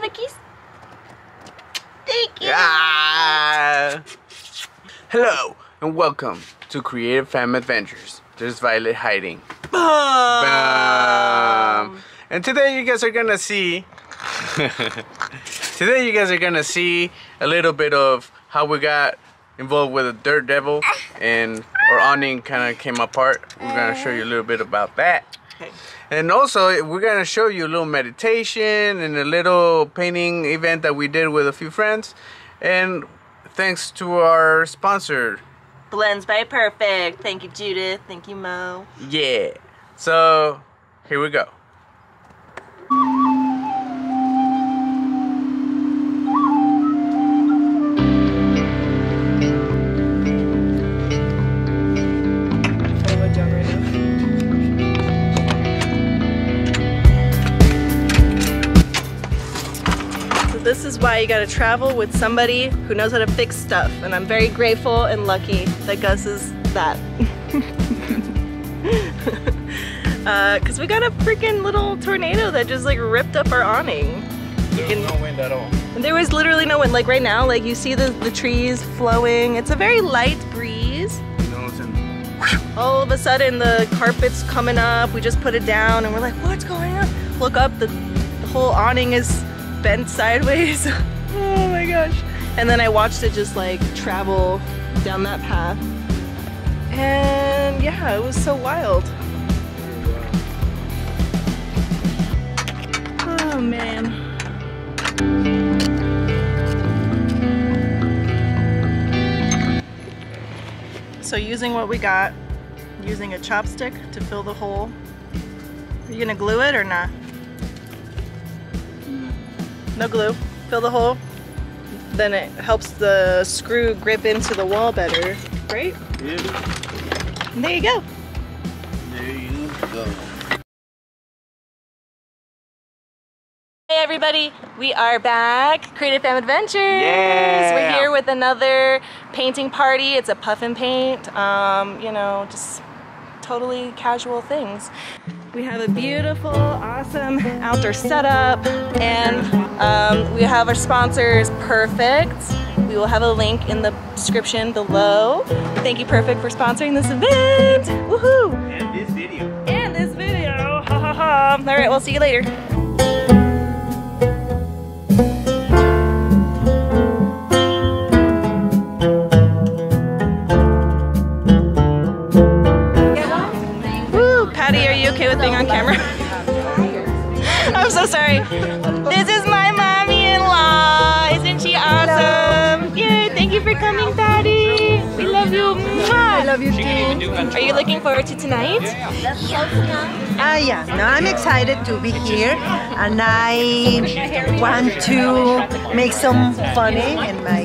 have a kiss? Thank you. Ah. Hello and welcome to Creative Fam Adventures. There's Violet hiding. Bam. And today you guys are gonna see. today you guys are gonna see a little bit of how we got involved with a Dirt Devil and our awning kind of came apart. We're gonna show you a little bit about that. And also, we're gonna show you a little meditation and a little painting event that we did with a few friends. And thanks to our sponsor, Blends by Perfect. Thank you, Judith. Thank you, Mo. yeah. So, here we go. Is why you gotta travel with somebody who knows how to fix stuff. And I'm very grateful and lucky that Gus is that. Uh, because we got a freaking little tornado that just like ripped up our awning. There's no wind at all. And there was literally no wind. Like right now, like you see the, the trees flowing. It's a very light breeze. You know, All of a sudden the carpet's coming up. We just put it down and we're like, what's going on? Look up, the, the whole awning is bent sideways. oh my gosh. And then I watched it just like travel down that path. And yeah, it was so wild. Oh man. So using what we got, using a chopstick to fill the hole. Are you gonna glue it or not? No glue. Fill the hole. Then it helps the screw grip into the wall better, right? Yeah, And there you go. there you go. Hey everybody, we are back. Creative Fam Adventures. Yeah. We're here with another painting party. It's a puff and paint. Um, you know, just totally casual things. We have a beautiful, awesome outdoor setup, and um, we have our sponsors, Perfect. We will have a link in the description below. Thank you, Perfect, for sponsoring this event. Woohoo! And this video. And this video. Ha ha ha. All right, we'll see you later. This is my mommy-in-law. Isn't she awesome? Yay! Thank you for coming, Patty. We love you. I love you too. Are you looking forward to tonight? Ah, yeah. No, I'm excited to be here, and I want to make some funny in my.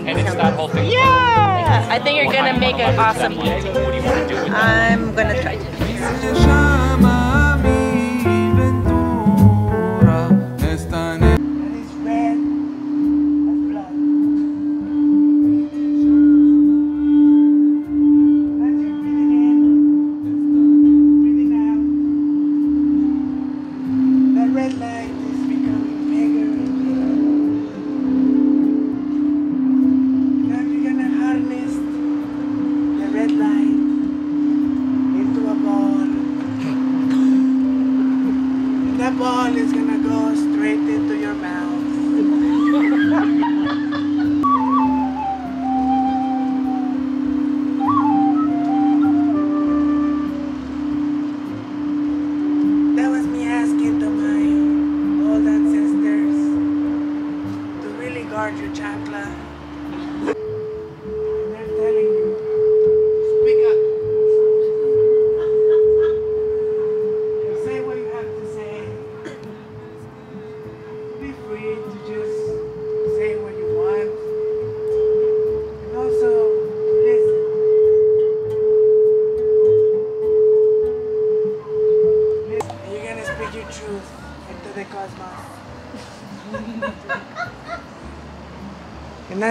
Yeah! I think you're gonna make an awesome painting. I'm gonna try. llama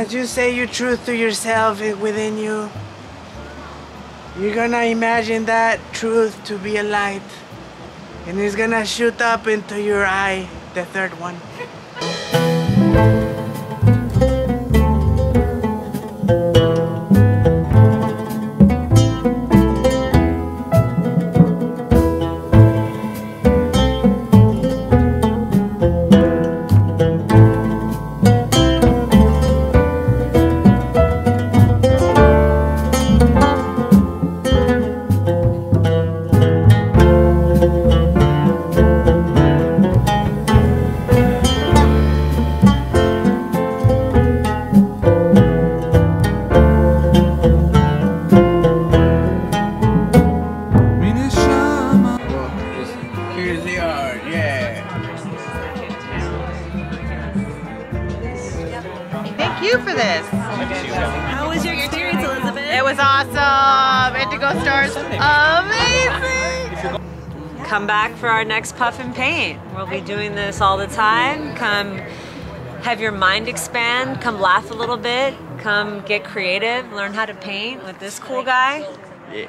as you say your truth to yourself within you, you're gonna imagine that truth to be a light. And it's gonna shoot up into your eye, the third one. You for this. How was your experience, Elizabeth? It was awesome. Indigo Stars, amazing. Come back for our next puff and paint. We'll be doing this all the time. Come have your mind expand. Come laugh a little bit. Come get creative. Learn how to paint with this cool guy. Yeah.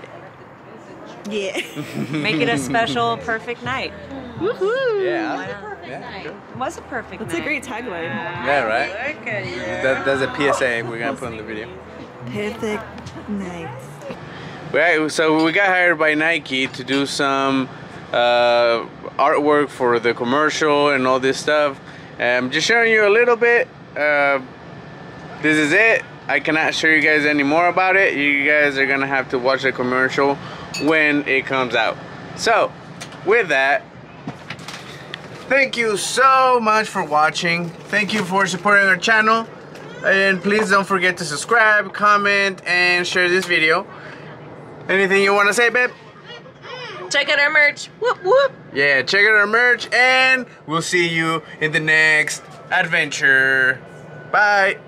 Yeah. Make it a special, perfect night. Yeah. Yeah, good. It was a perfect It's night. a great tagline. Yeah, right? That, that's a PSA we're gonna put in the video. Perfect night. Right, so we got hired by Nike to do some uh, artwork for the commercial and all this stuff. I'm just showing you a little bit. Uh, this is it. I cannot show you guys any more about it. You guys are gonna have to watch the commercial when it comes out. So, with that, thank you so much for watching. Thank you for supporting our channel. And please don't forget to subscribe, comment, and share this video. Anything you want to say, babe? Check out our merch. Whoop whoop. Yeah, check out our merch, and we'll see you in the next adventure. Bye.